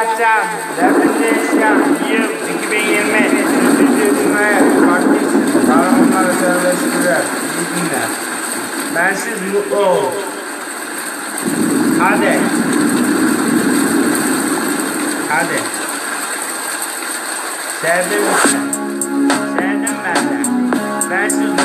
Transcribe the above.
Açan, Dertleşen, Yıl 2020 Üzülme, Partisiz, Kahramanlara Serbestliler İyi günler Bensiz mutlu ol Hadi. Hadi. Sevdim sen Sevdim benden Bensiz